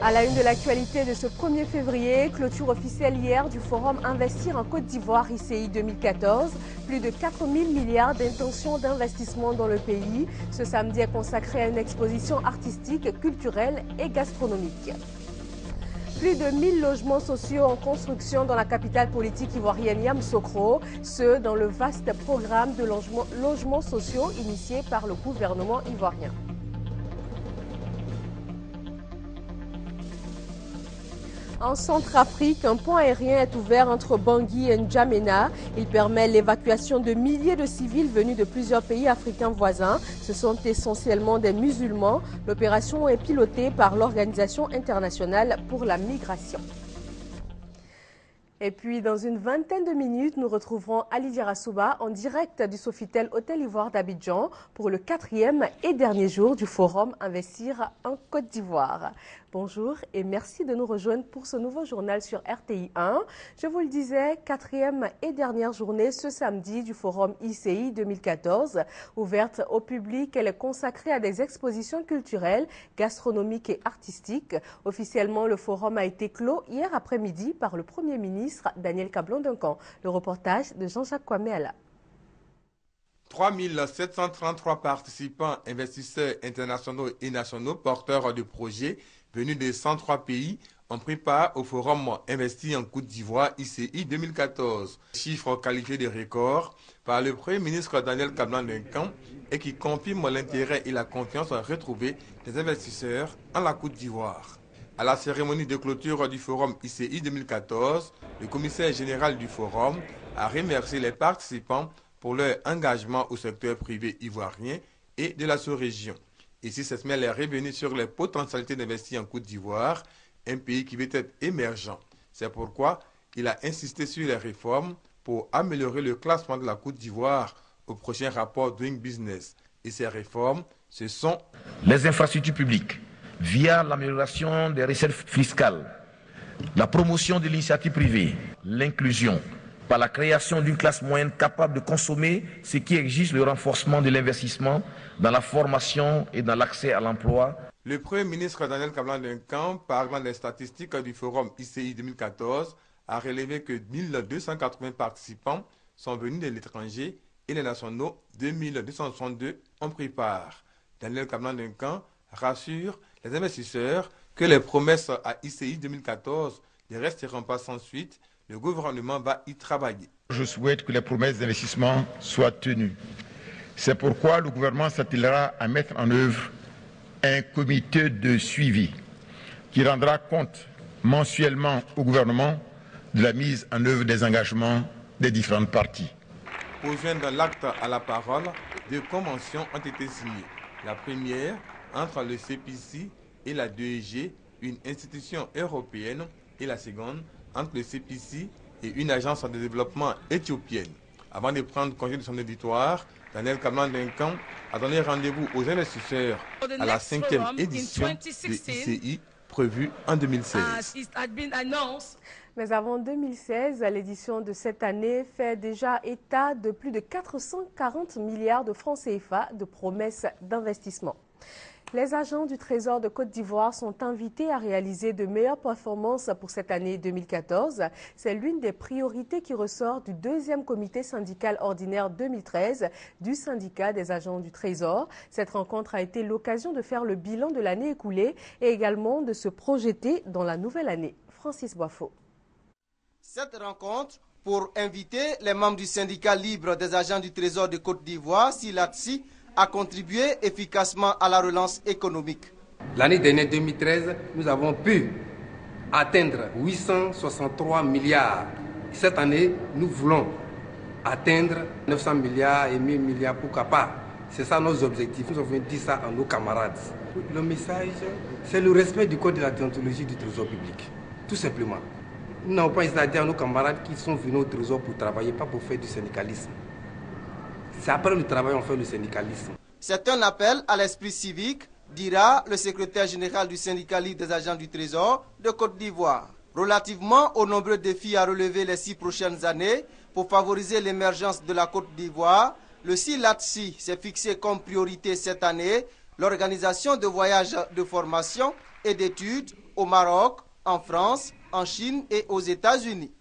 À la une de l'actualité de ce 1er février, clôture officielle hier du forum Investir en Côte d'Ivoire ICI 2014. Plus de 4 000 milliards d'intentions d'investissement dans le pays. Ce samedi est consacré à une exposition artistique, culturelle et gastronomique. Plus de 1000 logements sociaux en construction dans la capitale politique ivoirienne Yamoussoukro, ce dans le vaste programme de logements, logements sociaux initié par le gouvernement ivoirien. En Centrafrique, un pont aérien est ouvert entre Bangui et N'Djamena. Il permet l'évacuation de milliers de civils venus de plusieurs pays africains voisins. Ce sont essentiellement des musulmans. L'opération est pilotée par l'Organisation internationale pour la migration. Et puis, dans une vingtaine de minutes, nous retrouverons Ali Dirasouba en direct du Sofitel Hôtel Ivoire d'Abidjan pour le quatrième et dernier jour du forum Investir en Côte d'Ivoire. Bonjour et merci de nous rejoindre pour ce nouveau journal sur RTI 1. Je vous le disais, quatrième et dernière journée ce samedi du forum ICI 2014. Ouverte au public, elle est consacrée à des expositions culturelles, gastronomiques et artistiques. Officiellement, le forum a été clos hier après-midi par le Premier ministre Daniel Cablon-Duncan. Le reportage de Jean-Jacques Kwameala. 3733 participants, investisseurs internationaux et nationaux, porteurs de projets venus de 103 pays ont pris part au forum investi en Côte d'Ivoire ICI 2014. Chiffre qualifié de record par le Premier ministre Daniel Kablan Duncan et qui confirme l'intérêt et la confiance retrouvée des investisseurs en la Côte d'Ivoire. À la cérémonie de clôture du forum ICI 2014, le commissaire général du forum a remercié les participants pour leur engagement au secteur privé ivoirien et de la sous-région. Ici, cette semaine est revenue sur les potentialités d'investir en Côte d'Ivoire, un pays qui veut être émergent. C'est pourquoi il a insisté sur les réformes pour améliorer le classement de la Côte d'Ivoire au prochain rapport Doing Business. Et ces réformes, ce sont les infrastructures publiques, via l'amélioration des recettes fiscales, la promotion de l'initiative privée, l'inclusion, par la création d'une classe moyenne capable de consommer, ce qui exige le renforcement de l'investissement dans la formation et dans l'accès à l'emploi. Le Premier ministre Daniel Kablan Duncan, parlant des statistiques du forum ICI 2014, a relevé que 1280 participants sont venus de l'étranger et les nationaux 2262 ont pris part. Daniel Kablan Duncan rassure les investisseurs que les promesses à ICI 2014 ne resteront pas sans suite le gouvernement va y travailler. Je souhaite que les promesses d'investissement soient tenues. C'est pourquoi le gouvernement s'attellera à mettre en œuvre un comité de suivi qui rendra compte mensuellement au gouvernement de la mise en œuvre des engagements des différentes parties. Pour joindre l'acte à la parole, deux conventions ont été signées. La première entre le CPC et la DEG, une institution européenne, et la seconde entre le CPC et une agence de développement éthiopienne. Avant de prendre congé de son éditoire, Daniel Kamlan Duncan a donné rendez-vous aux investisseurs à la cinquième édition de ICI prévue en 2016. Mais avant 2016, l'édition de cette année fait déjà état de plus de 440 milliards de francs CFA de promesses d'investissement. Les agents du Trésor de Côte d'Ivoire sont invités à réaliser de meilleures performances pour cette année 2014. C'est l'une des priorités qui ressort du deuxième comité syndical ordinaire 2013 du syndicat des agents du Trésor. Cette rencontre a été l'occasion de faire le bilan de l'année écoulée et également de se projeter dans la nouvelle année. Francis Boifo. Cette rencontre pour inviter les membres du syndicat libre des agents du Trésor de Côte d'Ivoire, SILATSI, a contribué efficacement à la relance économique. L'année dernière 2013, nous avons pu atteindre 863 milliards. Cette année, nous voulons atteindre 900 milliards et 1000 milliards, pourquoi pas. C'est ça nos objectifs. Nous avons dit ça à nos camarades. Le message, c'est le respect du code de la déontologie du trésor public. Tout simplement. Nous n'avons pas hésité à nos camarades qui sont venus au trésor pour travailler, pas pour faire du syndicalisme. C'est après le travail qu'on fait le syndicalisme. C'est un appel à l'esprit civique, dira le secrétaire général du syndicat des agents du Trésor de Côte d'Ivoire. Relativement aux nombreux défis à relever les six prochaines années pour favoriser l'émergence de la Côte d'Ivoire, le SILATSI s'est fixé comme priorité cette année l'organisation de voyages de formation et d'études au Maroc, en France, en Chine et aux États-Unis.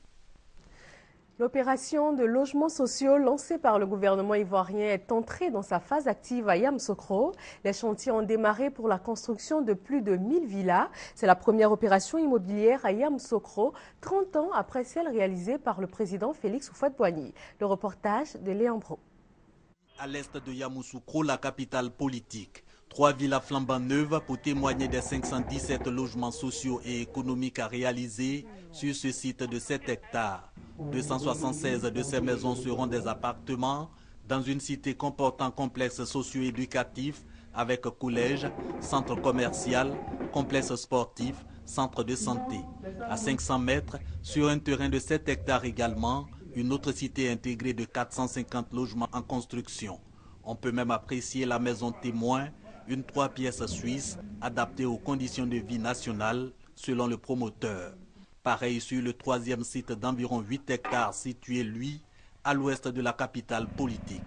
L'opération de logements sociaux lancée par le gouvernement ivoirien est entrée dans sa phase active à Yamsokro. Les chantiers ont démarré pour la construction de plus de 1000 villas. C'est la première opération immobilière à Yamsokro, 30 ans après celle réalisée par le président Félix Houphouët-Boigny. Le reportage de Léon Bro. À l'est de Yamoussoukro, la capitale politique. Trois villas flambant neuves pour témoigner des 517 logements sociaux et économiques à réaliser sur ce site de 7 hectares. 276 de ces maisons seront des appartements dans une cité comportant complexe socio-éducatif avec collège, centre commercial, complexe sportif, centre de santé. À 500 mètres, sur un terrain de 7 hectares également, une autre cité intégrée de 450 logements en construction. On peut même apprécier la maison témoin, une trois pièces suisse adaptée aux conditions de vie nationales selon le promoteur. Pareil sur le troisième site d'environ 8 hectares situé, lui, à l'ouest de la capitale politique.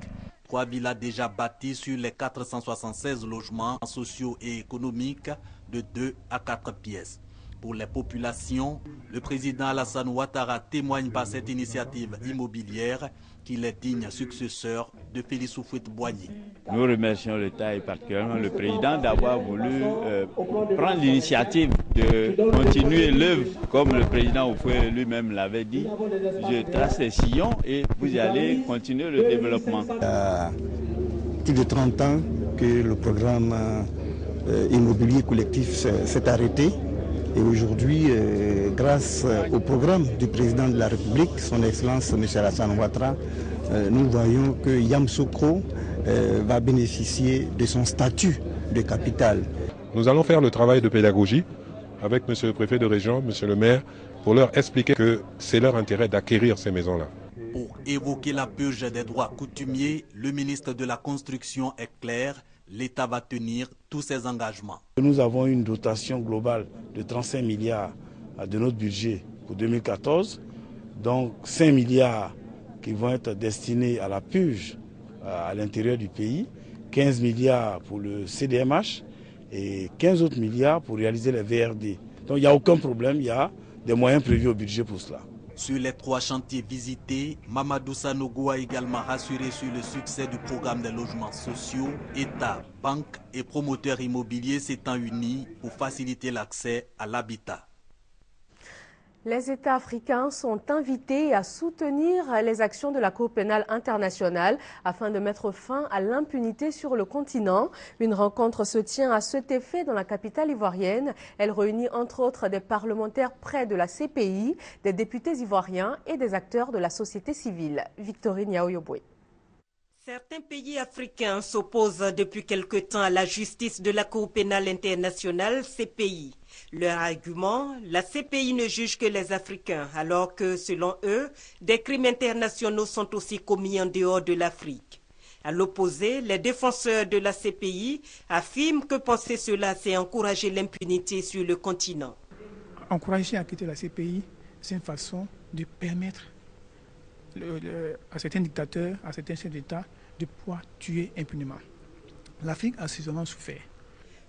Trois villas déjà bâties sur les 476 logements sociaux et économiques de 2 à 4 pièces. Pour les populations, le président Alassane Ouattara témoigne par cette initiative immobilière qu'il est digne successeur de Félix Houphouët-Boigny. Nous remercions l'État et particulièrement le président d'avoir voulu euh, prendre l'initiative de continuer l'œuvre comme le président Houphouët lui-même l'avait dit. Je trace les sillons et vous allez continuer le développement. Il y a plus de 30 ans que le programme euh, immobilier collectif s'est arrêté. Et aujourd'hui, euh, grâce au programme du président de la République, son Excellence M. Alassane Ouattara, euh, nous voyons que Yamsoukro euh, va bénéficier de son statut de capitale. Nous allons faire le travail de pédagogie avec M. le préfet de région, M. le maire, pour leur expliquer que c'est leur intérêt d'acquérir ces maisons-là. Pour évoquer la purge des droits coutumiers, le ministre de la Construction est clair l'État va tenir tous ses engagements. Nous avons une dotation globale de 35 milliards de notre budget pour 2014, donc 5 milliards qui vont être destinés à la purge à l'intérieur du pays, 15 milliards pour le CDMH et 15 autres milliards pour réaliser les VRD. Donc il n'y a aucun problème, il y a des moyens prévus au budget pour cela. Sur les trois chantiers visités, Mamadou Sanogo a également rassuré sur le succès du programme des logements sociaux. État, banques et promoteurs immobiliers s'étant unis pour faciliter l'accès à l'habitat. Les États africains sont invités à soutenir les actions de la Cour pénale internationale afin de mettre fin à l'impunité sur le continent. Une rencontre se tient à cet effet dans la capitale ivoirienne. Elle réunit entre autres des parlementaires près de la CPI, des députés ivoiriens et des acteurs de la société civile. Victorine Yaoyoboué. Certains pays africains s'opposent depuis quelque temps à la justice de la Cour pénale internationale, CPI. Leur argument, la CPI ne juge que les Africains, alors que, selon eux, des crimes internationaux sont aussi commis en dehors de l'Afrique. À l'opposé, les défenseurs de la CPI affirment que penser cela, c'est encourager l'impunité sur le continent. Encourager à quitter la CPI, c'est une façon de permettre à certains dictateurs, à certains chefs d'État, de pouvoir tuer impunément. L'Afrique a suffisamment souffert.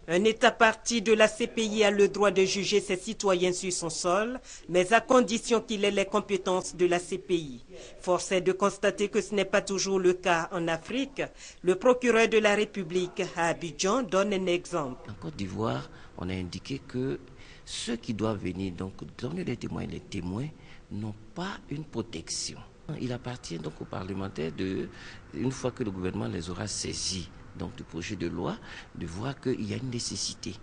Un État parti de la CPI a le droit de juger ses citoyens sur son sol, mais à condition qu'il ait les compétences de la CPI. Force est de constater que ce n'est pas toujours le cas en Afrique. Le procureur de la République à Abidjan donne un exemple. En Côte d'Ivoire, on a indiqué que ceux qui doivent venir donc donner des témoins, les témoins n'ont pas une protection. Il appartient donc aux parlementaires, de, une fois que le gouvernement les aura saisis donc, du projet de loi, de voir qu'il y a une nécessité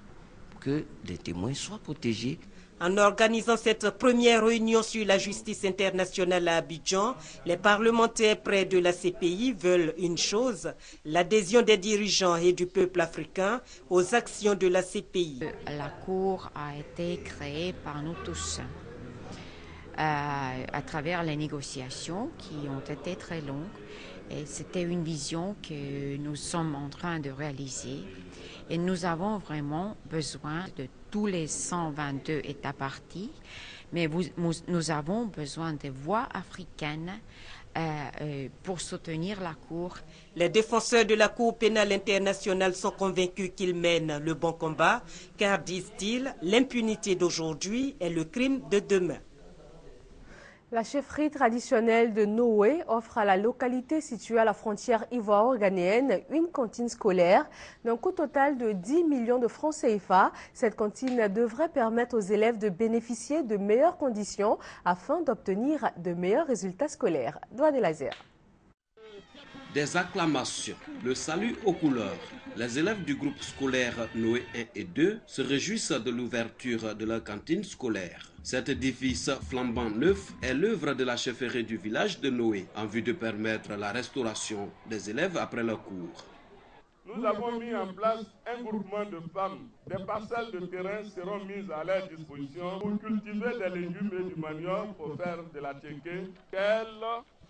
que les témoins soient protégés. En organisant cette première réunion sur la justice internationale à Abidjan, les parlementaires près de la CPI veulent une chose, l'adhésion des dirigeants et du peuple africain aux actions de la CPI. La Cour a été créée par nous tous. Euh, à travers les négociations qui ont été très longues. Et c'était une vision que nous sommes en train de réaliser. Et nous avons vraiment besoin de tous les 122 États partis, mais nous avons besoin des voix africaines pour soutenir la Cour. Les défenseurs de la Cour pénale internationale sont convaincus qu'ils mènent le bon combat, car, disent-ils, l'impunité d'aujourd'hui est le crime de demain. La chefferie traditionnelle de Noé offre à la localité située à la frontière ivoire-ghanéenne une cantine scolaire d'un coût total de 10 millions de francs CFA. Cette cantine devrait permettre aux élèves de bénéficier de meilleures conditions afin d'obtenir de meilleurs résultats scolaires. Doigt des lasers. Des acclamations, le salut aux couleurs. Les élèves du groupe scolaire Noé 1 et 2 se réjouissent de l'ouverture de leur cantine scolaire. Cet édifice flambant neuf est l'œuvre de la chefferie du village de Noé en vue de permettre la restauration des élèves après leur cours. Nous avons mis en place un groupement de femmes. Des parcelles de terrain seront mises à leur disposition pour cultiver des légumes et du manioc pour faire de la tchéké qu'elles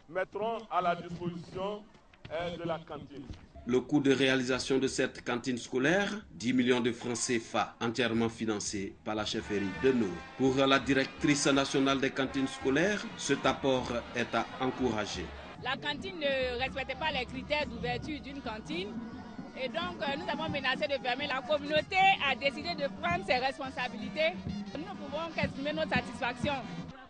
mettront à la disposition de la cantine. Le coût de réalisation de cette cantine scolaire, 10 millions de francs CFA, entièrement financé par la chefferie de Noé. Pour la directrice nationale des cantines scolaires, cet apport est à encourager. La cantine ne respectait pas les critères d'ouverture d'une cantine. Et donc, nous avons menacé de fermer. La communauté a décidé de prendre ses responsabilités. Nous ne pouvons qu'exprimer notre satisfaction.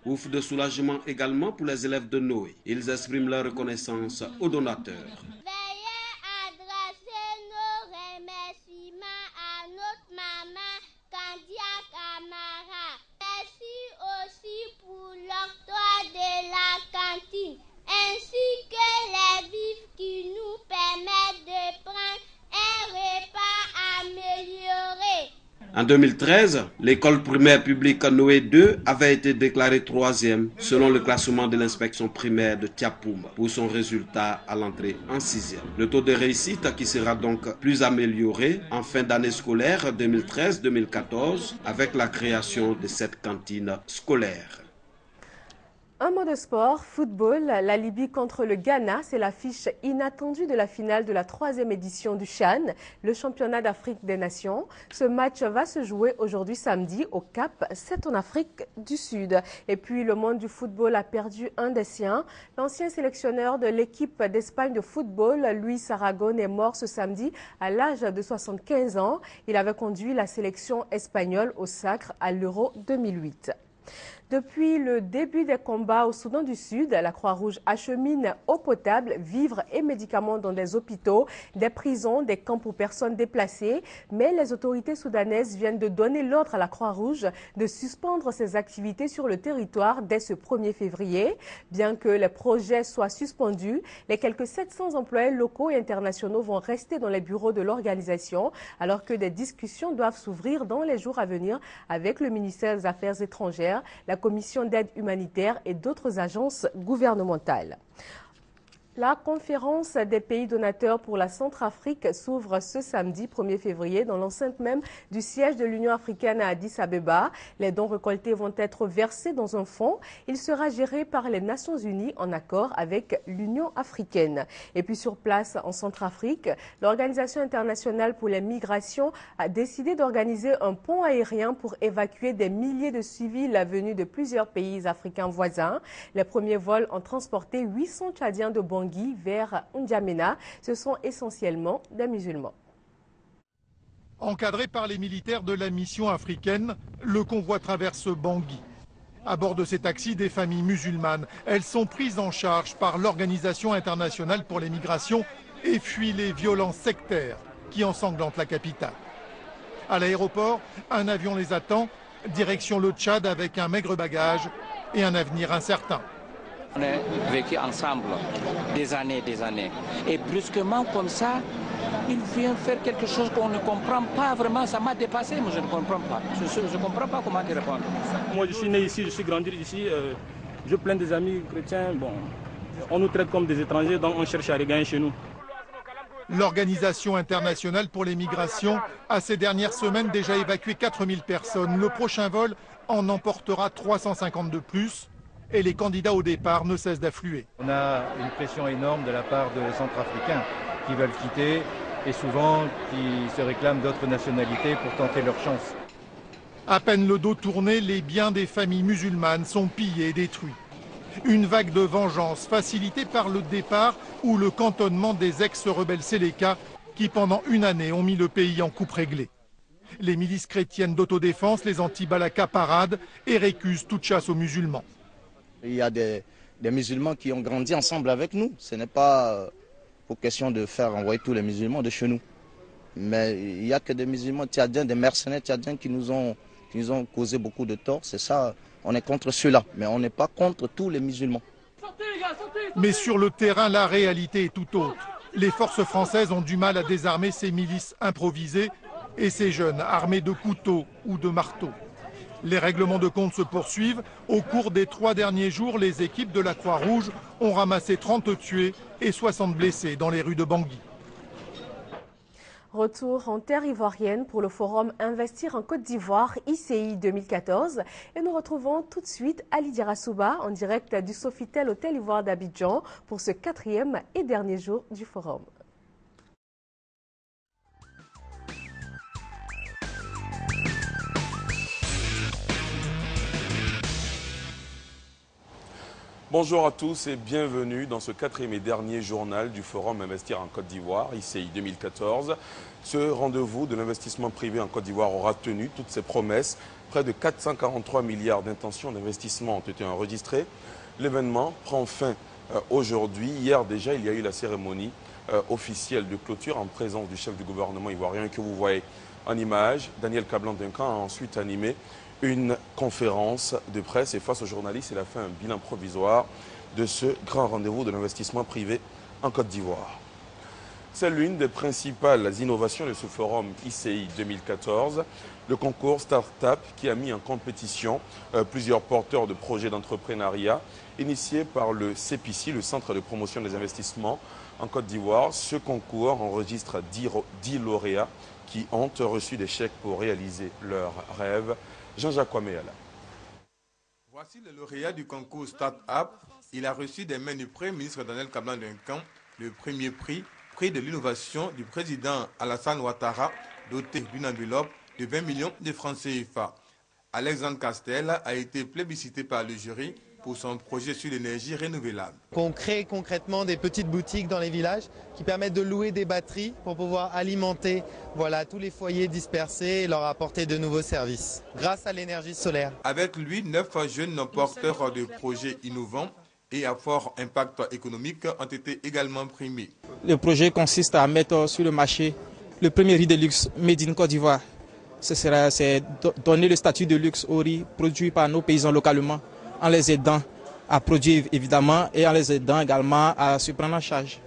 Ouf de soulagement également pour les élèves de Noé. Ils expriment leur reconnaissance aux donateurs. En 2013, l'école primaire publique Noé 2 avait été déclarée troisième selon le classement de l'inspection primaire de Tiapoum pour son résultat à l'entrée en sixième. Le taux de réussite qui sera donc plus amélioré en fin d'année scolaire 2013-2014 avec la création de cette cantine scolaire. Un mot de sport, football, la Libye contre le Ghana, c'est l'affiche inattendue de la finale de la troisième édition du Chan, le championnat d'Afrique des Nations. Ce match va se jouer aujourd'hui samedi au Cap, c'est en Afrique du Sud. Et puis le monde du football a perdu un des siens. L'ancien sélectionneur de l'équipe d'Espagne de football, Luis Aragon, est mort ce samedi à l'âge de 75 ans. Il avait conduit la sélection espagnole au sacre à l'Euro 2008. Depuis le début des combats au Soudan du Sud, la Croix-Rouge achemine eau potable, vivres et médicaments dans des hôpitaux, des prisons, des camps pour personnes déplacées. Mais les autorités soudanaises viennent de donner l'ordre à la Croix-Rouge de suspendre ses activités sur le territoire dès ce 1er février. Bien que les projets soient suspendus, les quelques 700 employés locaux et internationaux vont rester dans les bureaux de l'organisation alors que des discussions doivent s'ouvrir dans les jours à venir avec le ministère des Affaires étrangères, Commission d'aide humanitaire et d'autres agences gouvernementales. La conférence des pays donateurs pour la Centrafrique s'ouvre ce samedi 1er février dans l'enceinte même du siège de l'Union africaine à Addis Abeba. Les dons récoltés vont être versés dans un fonds. Il sera géré par les Nations Unies en accord avec l'Union africaine. Et puis sur place en Centrafrique, l'Organisation internationale pour les migrations a décidé d'organiser un pont aérien pour évacuer des milliers de civils venus de plusieurs pays africains voisins. Les premiers vols ont transporté 800 Tchadiens de Bangui vers N'Djamena. Ce sont essentiellement des musulmans. Encadré par les militaires de la mission africaine, le convoi traverse Bangui. À bord de ces taxis, des familles musulmanes. Elles sont prises en charge par l'Organisation internationale pour les migrations et fuient les violences sectaires qui ensanglantent la capitale. À l'aéroport, un avion les attend, direction le Tchad avec un maigre bagage et un avenir incertain. On a vécu ensemble des années, des années. Et brusquement, comme ça, il vient faire quelque chose qu'on ne comprend pas vraiment. Ça m'a dépassé, moi je ne comprends pas. Je ne comprends pas comment te répondre. Moi je suis né ici, je suis grandi ici. Euh, je plein des amis chrétiens. Bon, on nous traite comme des étrangers, donc on cherche à regagner chez nous. L'Organisation internationale pour les migrations a ces dernières semaines déjà évacué 4000 personnes. Le prochain vol en emportera 350 de plus et les candidats au départ ne cessent d'affluer. On a une pression énorme de la part de Centrafricains qui veulent quitter et souvent qui se réclament d'autres nationalités pour tenter leur chance. À peine le dos tourné, les biens des familles musulmanes sont pillés et détruits. Une vague de vengeance facilitée par le départ ou le cantonnement des ex-rebelles Séléka qui pendant une année ont mis le pays en coupe réglée. Les milices chrétiennes d'autodéfense, les anti-Balaka paradent et récusent toute chasse aux musulmans. Il y a des, musulmans qui ont grandi ensemble avec nous. Ce n'est pas euh, pour question de faire envoyer tous les musulmans de chez nous. Mais il n'y a que des musulmans tchadiens, des mercenaires tchadiens qui nous ont, qui nous ont causé beaucoup de tort. C'est ça, on est contre ceux-là. Mais on n'est pas contre tous les musulmans. Mais sur le terrain, la réalité est tout autre. Les forces françaises ont du mal à désarmer ces milices improvisées et ces jeunes armés de couteaux ou de marteaux. Les règlements de compte se poursuivent. Au cours des trois derniers jours, les équipes de la Croix-Rouge ont ramassé 30 tués et 60 blessés dans les rues de Bangui. Retour en terre ivoirienne pour le forum Investir en Côte d'Ivoire ICI 2014 et nous retrouvons tout de suite Ali Souba en direct du Sofitel Hôtel Ivoire d'Abidjan pour ce quatrième et dernier jour du forum. Bonjour à tous et bienvenue dans ce quatrième et dernier journal du Forum Investir en Côte d'Ivoire, ICI 2014. Ce rendez-vous de l'investissement privé en Côte d'Ivoire aura tenu toutes ses promesses. Près de 443 milliards d'intentions d'investissement ont été enregistrées. L'événement prend fin euh, aujourd'hui. Hier déjà, il y a eu la cérémonie euh, officielle de clôture en présence du chef du gouvernement ivoirien que vous voyez en image. Daniel Cablan-Duncan a ensuite animé une conférence de presse et face aux journalistes, il a fait un bilan provisoire de ce grand rendez-vous de l'investissement privé en Côte d'Ivoire. C'est l'une des principales innovations de ce forum ICI 2014, le concours Start-up qui a mis en compétition euh, plusieurs porteurs de projets d'entrepreneuriat initiés par le CPC, le Centre de promotion des investissements en Côte d'Ivoire. Ce concours enregistre 10 lauréats qui ont reçu des chèques pour réaliser leurs rêves Jean-Jacques. Voici le lauréat du concours Start-up. Il a reçu des mains du Premier ministre Daniel Kablan-Duncan le premier prix, prix de l'innovation du président Alassane Ouattara, doté d'une enveloppe de 20 millions de francs CFA. Alexandre Castel a été plébiscité par le jury pour son projet sur l'énergie renouvelable. On crée concrètement des petites boutiques dans les villages qui permettent de louer des batteries pour pouvoir alimenter voilà, tous les foyers dispersés et leur apporter de nouveaux services grâce à l'énergie solaire. Avec lui, neuf jeunes porteurs de projets innovants et à fort impact économique ont été également primés. Le projet consiste à mettre sur le marché le premier riz de luxe Made in Côte d'Ivoire. Ce sera donner le statut de luxe au riz produit par nos paysans localement en les aidant à produire évidemment et en les aidant également à se prendre en charge.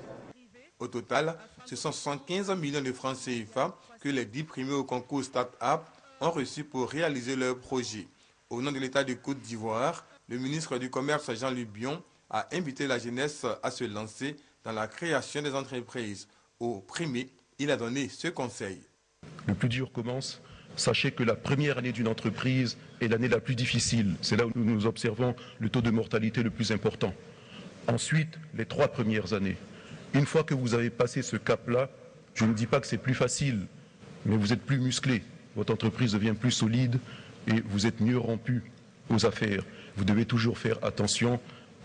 Au total, ce sont 115 millions de francs CFA que les 10 primés au concours Start-up ont reçus pour réaliser leur projet. Au nom de l'État de Côte d'Ivoire, le ministre du Commerce Jean-Luc Bion a invité la jeunesse à se lancer dans la création des entreprises. Au primé, il a donné ce conseil. Le plus dur commence Sachez que la première année d'une entreprise est l'année la plus difficile. C'est là où nous observons le taux de mortalité le plus important. Ensuite, les trois premières années. Une fois que vous avez passé ce cap-là, je ne dis pas que c'est plus facile, mais vous êtes plus musclé. Votre entreprise devient plus solide et vous êtes mieux rompu aux affaires. Vous devez toujours faire attention,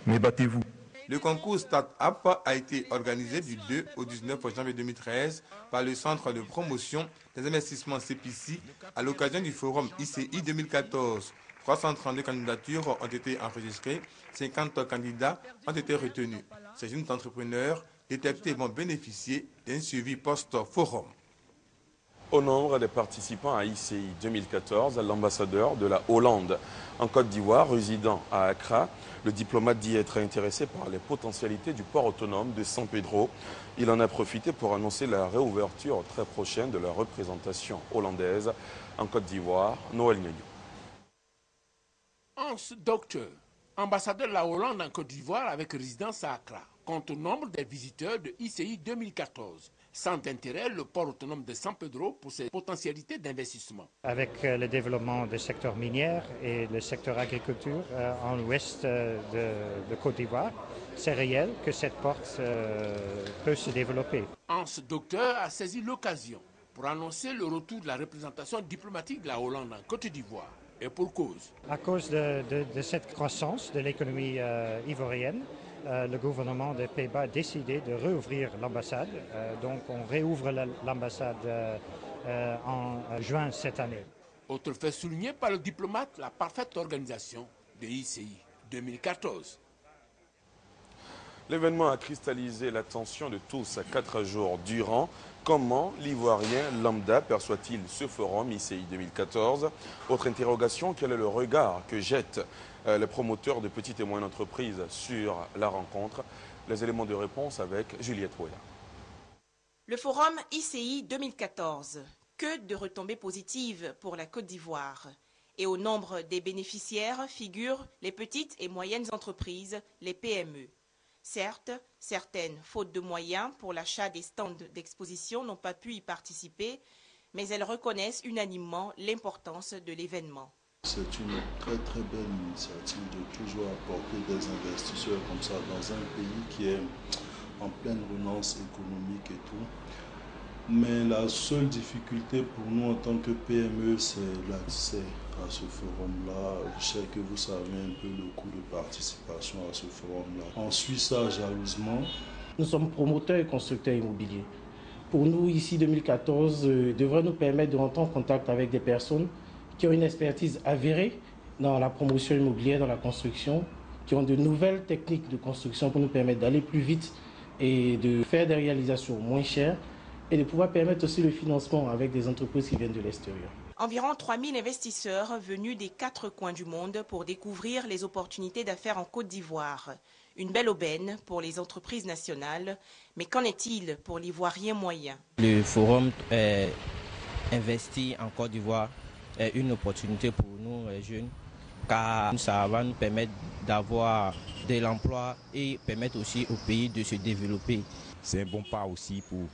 mais battez-vous. Le concours Start-up a été organisé du 2 au 19 janvier 2013 par le Centre de promotion des investissements CPC à l'occasion du forum ICI 2014. 332 candidatures ont été enregistrées, 50 candidats ont été retenus. Ces jeunes entrepreneurs détectés vont bénéficier d'un suivi post-forum. Au nombre des participants à ICI 2014, l'ambassadeur de la Hollande en Côte d'Ivoire, résident à Accra, le diplomate dit être intéressé par les potentialités du port autonome de San Pedro. Il en a profité pour annoncer la réouverture très prochaine de la représentation hollandaise en Côte d'Ivoire. Noël Nyagnou. Hans Docteur, ambassadeur de la Hollande en Côte d'Ivoire avec résidence à Accra, compte au nombre des visiteurs de ICI 2014 sans intérêt le port autonome de San Pedro pour ses potentialités d'investissement. Avec euh, le développement du secteur minier et le secteur agriculture euh, en l'ouest euh, de, Côte d'Ivoire, c'est réel que cette porte peut se développer. Hans Docteur a saisi l'occasion pour annoncer le retour de la représentation diplomatique de la Hollande en Côte d'Ivoire. Et pour cause. À cause de, cette croissance de l'économie euh, ivoirienne, euh, le gouvernement des Pays-Bas a décidé de rouvrir l'ambassade. Euh, donc on réouvre l'ambassade en juin cette année. Autre fait souligné par le diplomate, la parfaite organisation de ICI 2014. L'événement a cristallisé l'attention de tous à quatre jours durant. Comment l'Ivoirien lambda perçoit-il ce forum ICI 2014 Autre interrogation, quel est le regard que jettent euh, les promoteurs de petites et moyennes entreprises sur la rencontre Les éléments de réponse avec Juliette Roya. Le forum ICI 2014. Que de retombées positives pour la Côte d'Ivoire. Et au nombre des bénéficiaires figurent les petites et moyennes entreprises, les PME. Certes, certaines, faute de moyens pour l'achat des stands d'exposition, n'ont pas pu y participer, mais elles reconnaissent unanimement l'importance de l'événement. C'est une très très belle initiative de toujours apporter des investisseurs comme ça dans un pays qui est en pleine relance économique et tout. Mais la seule difficulté pour nous en tant que PME, c'est l'accès à ce forum-là. Je sais que vous savez un peu le coût de participation à ce forum-là. On suit ça jalousement. Nous sommes promoteurs et constructeurs immobiliers. Pour nous, ici, 2014 euh, devrait nous permettre de rentrer en contact avec des personnes qui ont une expertise avérée dans la promotion immobilière, dans la construction, qui ont de nouvelles techniques de construction pour nous permettre d'aller plus vite et de faire des réalisations moins chères et de pouvoir permettre aussi le financement avec des entreprises qui viennent de l'extérieur. Environ 3000 investisseurs venus des quatre coins du monde pour découvrir les opportunités d'affaires en Côte d'Ivoire. Une belle aubaine pour les entreprises nationales, mais qu'en est-il pour l'Ivoirien moyen? Le forum est investi en Côte d'Ivoire est une opportunité pour nous, les jeunes, car ça va nous permettre d'avoir de l'emploi et permettre aussi au pays de se développer. C'est un bon pas aussi pour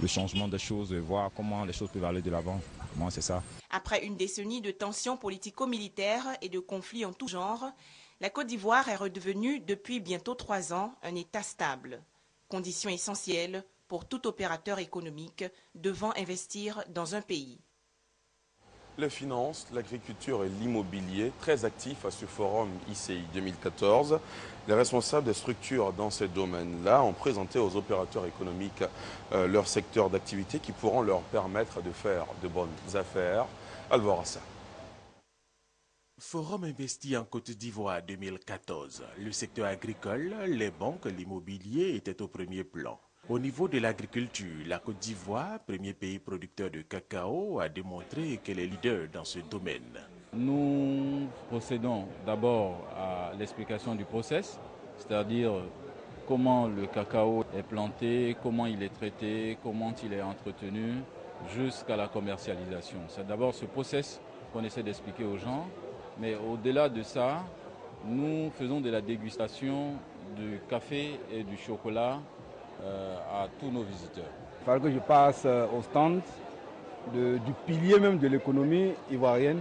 le changement des choses, voir comment les choses peuvent aller de l'avant. Moi, c'est ça. Après une décennie de tensions politico-militaires et de conflits en tout genre, la Côte d'Ivoire est redevenue depuis bientôt trois ans un État stable. Condition essentielle pour tout opérateur économique devant investir dans un pays les finances, l'agriculture et l'immobilier, très actifs à ce forum ICI 2014. Les responsables des structures dans ces domaines-là ont présenté aux opérateurs économiques euh, leur secteur d'activité qui pourront leur permettre de faire de bonnes affaires. Alvorassa. Forum investi en Côte d'Ivoire 2014. Le secteur agricole, les banques, l'immobilier étaient au premier plan. Au niveau de l'agriculture, la Côte d'Ivoire, premier pays producteur de cacao, a démontré qu'elle est leader dans ce domaine. Nous procédons d'abord à l'explication du process, c'est-à-dire comment le cacao est planté, comment il est traité, comment il est entretenu, jusqu'à la commercialisation. C'est d'abord ce process qu'on essaie d'expliquer aux gens, mais au-delà de ça, nous faisons de la dégustation du café et du chocolat à tous nos visiteurs. Il fallait que je passe euh, au stand du pilier même de l'économie ivoirienne,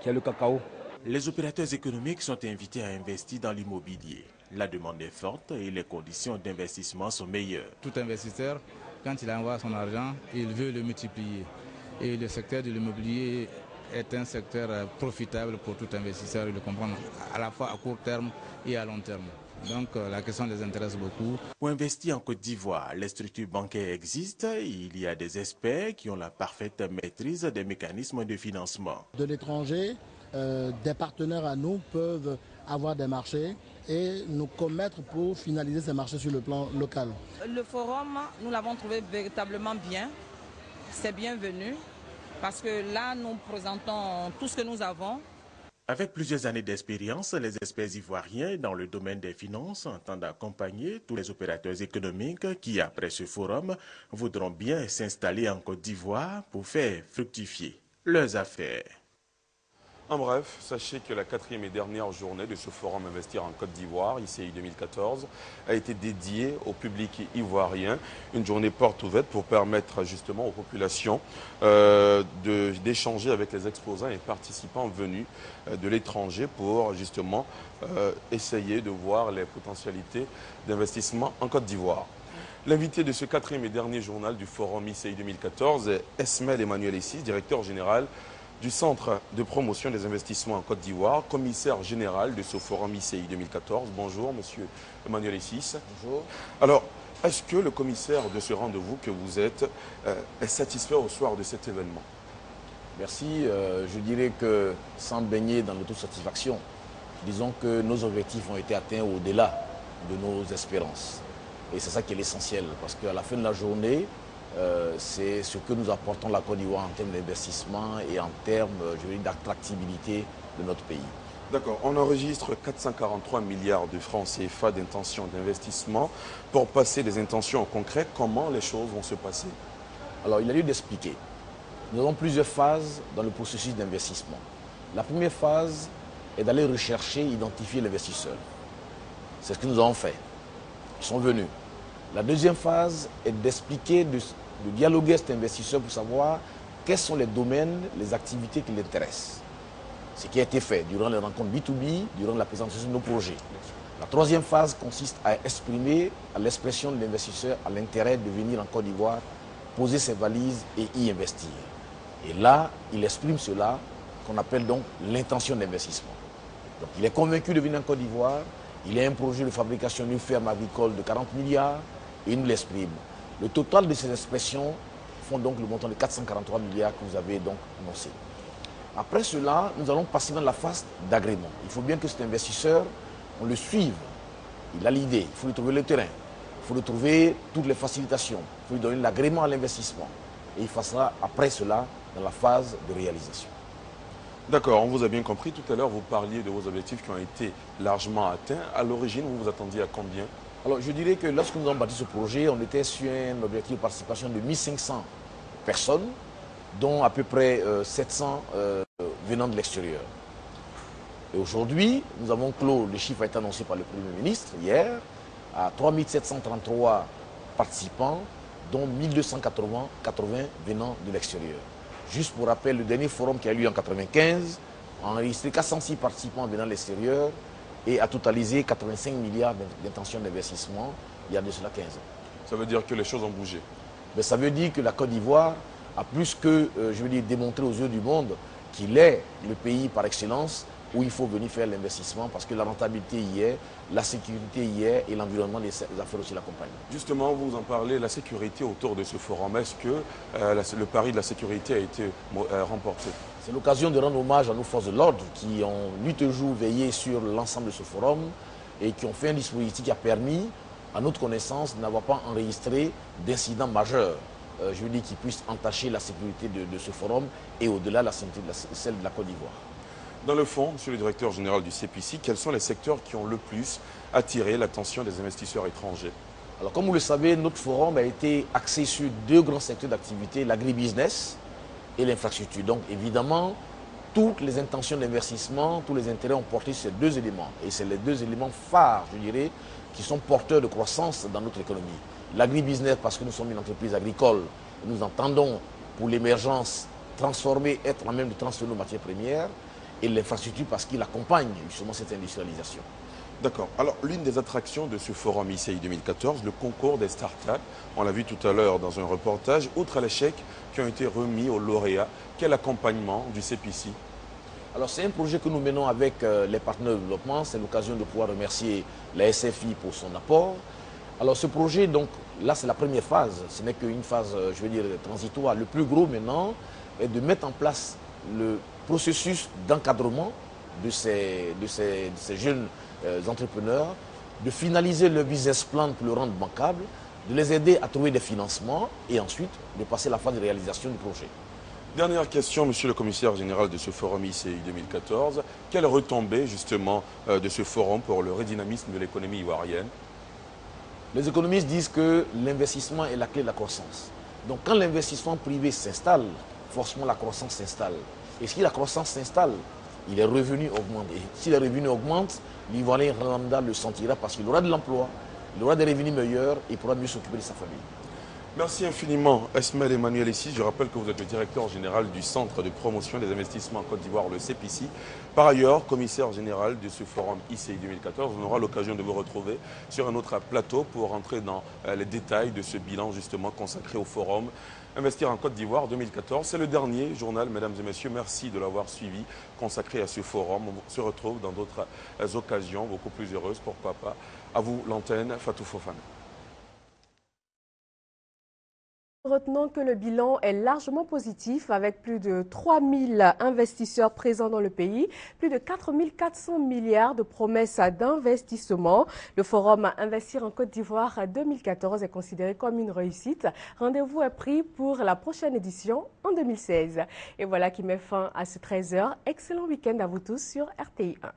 qui est le cacao. Les opérateurs économiques sont invités à investir dans l'immobilier. La demande est forte et les conditions d'investissement sont meilleures. Tout investisseur, quand il envoie son argent, il veut le multiplier. Et le secteur de l'immobilier est un secteur euh, profitable pour tout investisseur, il le comprend à la fois à court terme et à long terme. Donc euh, la question les intéresse beaucoup. Pour investir en Côte d'Ivoire, les structures bancaires existent. Il y a des experts qui ont la parfaite maîtrise des mécanismes de financement. De l'étranger, euh, des partenaires à nous peuvent avoir des marchés et nous commettre pour finaliser ces marchés sur le plan local. Le forum, nous l'avons trouvé véritablement bien. C'est bienvenu parce que là, nous présentons tout ce que nous avons avec plusieurs années d'expérience, les experts ivoiriens dans le domaine des finances entendent accompagner tous les opérateurs économiques qui, après ce forum, voudront bien s'installer en Côte d'Ivoire pour faire fructifier leurs affaires. En bref, sachez que la quatrième et dernière journée de ce forum Investir en Côte d'Ivoire, ICI 2014, a été dédiée au public ivoirien. Une journée porte ouverte pour permettre justement aux populations euh, d'échanger avec les exposants et participants venus euh, de l'étranger pour justement euh, essayer de voir les potentialités d'investissement en Côte d'Ivoire. L'invité de ce quatrième et dernier journal du forum ICI 2014 est Esmel Emmanuel Essis, directeur général du Centre de promotion des investissements en Côte d'Ivoire, commissaire général de ce forum ICI 2014. Bonjour, monsieur Emmanuel Essis. Bonjour. Alors, est-ce que le commissaire de ce rendez-vous que vous êtes euh, est satisfait au soir de cet événement? Merci. Euh, je dirais que sans baigner dans l'autosatisfaction, disons que nos objectifs ont été atteints au-delà de nos espérances. Et c'est ça qui est l'essentiel, parce qu'à la fin de la journée, euh, c'est ce que nous apportons la Côte d'Ivoire en termes d'investissement et en termes d'attractivité de notre pays. D'accord, on enregistre 443 milliards de francs CFA d'intentions d'investissement. Pour passer des intentions au concret, comment les choses vont se passer? Alors, il a lieu d'expliquer. Nous avons plusieurs phases dans le processus d'investissement. La première phase est d'aller rechercher, identifier l'investisseur. C'est ce que nous avons fait. Ils sont venus. La deuxième phase est d'expliquer, de, dialoguer avec cet investisseur pour savoir quels sont les domaines, les activités qui l'intéressent. Ce qui a été fait durant les rencontres B2B, durant la présentation de nos projets. La troisième phase consiste à exprimer à l'expression de l'investisseur à l'intérêt de venir en Côte d'Ivoire, poser ses valises et y investir. Et là, il exprime cela qu'on appelle donc l'intention d'investissement. Donc il est convaincu de venir en Côte d'Ivoire, il a un projet de fabrication d'une ferme agricole de 40 milliards, et il nous l'exprime. Le total de ces expressions font donc le montant de 443 milliards que vous avez donc annoncé. Après cela, nous allons passer dans la phase d'agrément. Il faut bien que cet investisseur, on le suive. Il a l'idée, il faut lui trouver le terrain, il faut lui trouver toutes les facilitations, il faut lui donner l'agrément à l'investissement. Et il fasse après cela dans la phase de réalisation. D'accord, on vous a bien compris. Tout à l'heure, vous parliez de vos objectifs qui ont été largement atteints. À l'origine, vous vous attendiez à combien? Alors, je dirais que lorsque nous avons bâti ce projet, on était sur un objectif de participation de 1500 personnes, dont à peu près 700 euh, euh, venant de l'extérieur. Et aujourd'hui, nous avons clos, le chiffre a été annoncé par le Premier ministre hier, à 3733 participants, dont 1280 venant de l'extérieur. Juste pour rappel, le dernier forum qui a eu lieu en 1995 a enregistré 406 participants venant de l'extérieur et a totalisé 85 milliards d'intentions d'investissement il y a de cela 15 ans. Ça veut dire que les choses ont bougé Mais Ça veut dire que la Côte d'Ivoire a plus que, euh, je veux dire, démontré aux yeux du monde qu'il est le pays par excellence où il faut venir faire l'investissement parce que la rentabilité y est, la sécurité y est et l'environnement des affaires aussi l'accompagne. Justement, vous en parlez, la sécurité autour de ce forum, est-ce que euh, le pari de la sécurité a été euh, remporté? C'est l'occasion de rendre hommage à nos forces de l'ordre qui ont nuit et jour veillé sur l'ensemble de ce forum et qui ont fait un dispositif qui a permis, à notre connaissance, de n'avoir pas enregistré d'incidents majeurs. Euh, je veux dire, qui puissent entacher la sécurité de, ce forum et au-delà la sécurité de celle de la Côte d'Ivoire. Dans le fond, Monsieur le directeur général du CPC, quels sont les secteurs qui ont le plus attiré l'attention des investisseurs étrangers Alors, comme vous le savez, notre forum a été axé sur deux grands secteurs d'activité, l'agribusiness et l'infrastructure. Donc, évidemment, toutes les intentions d'investissement, tous les intérêts ont porté sur ces deux éléments. Et c'est les deux éléments phares, je dirais, qui sont porteurs de croissance dans notre économie. L'agribusiness, parce que nous sommes une entreprise agricole, nous entendons pour l'émergence transformer, être en même de transformer nos matières premières et l'infrastructure parce qu'il accompagne justement cette industrialisation. D'accord. Alors, l'une des attractions de ce forum ICI 2014, le concours des startups, on l'a vu tout à l'heure dans un reportage, outre les chèques qui ont été remis aux lauréats, quel accompagnement du CPC alors c'est un projet que nous menons avec euh, les partenaires de développement. C'est l'occasion de pouvoir remercier la SFI pour son apport. Alors ce projet, donc là c'est la première phase. Ce n'est qu'une phase, euh, je veux dire, transitoire. Le plus gros maintenant est de mettre en place le processus d'encadrement de ces, de ces, jeunes euh, entrepreneurs, de finaliser le business plan pour le rendre bancable, de les aider à trouver des financements et ensuite de passer la phase de réalisation du projet. Dernière question, monsieur le commissaire général de ce forum ICI 2014. Quelle retombée justement euh, de ce forum pour le redynamisme de l'économie ivoirienne? Les économistes disent que l'investissement est la clé de la croissance. Donc quand l'investissement privé s'installe, forcément la croissance s'installe. Et si la croissance s'installe, les revenus augmentent. Et si les revenus augmentent, l'Ivoirien lambda le sentira parce qu'il aura de l'emploi, il aura des revenus meilleurs et pourra mieux s'occuper de sa famille. Merci infiniment, Esmel Emmanuel Essis. Je rappelle que vous êtes le directeur général du Centre de promotion des investissements en Côte d'Ivoire, le CPC. Par ailleurs, commissaire général de ce forum ICI 2014. On aura l'occasion de vous retrouver sur un autre plateau pour rentrer dans euh, les détails de ce bilan justement consacré au forum Investir en Côte d'Ivoire 2014. C'est le dernier journal, mesdames et messieurs. Merci de l'avoir suivi, consacré à ce forum. On se retrouve dans d'autres occasions beaucoup plus heureuses pour papa. À vous l'antenne, Fatou Fofana. Retenons que le bilan est largement positif avec plus de 3000 investisseurs présents dans le pays, plus de 4400 milliards de promesses d'investissement. Le forum Investir en Côte d'Ivoire 2014 est considéré comme une réussite. Rendez-vous est pris pour la prochaine édition en 2016. Et voilà qui met fin à ce 13h. Excellent week-end à vous tous sur RTI 1.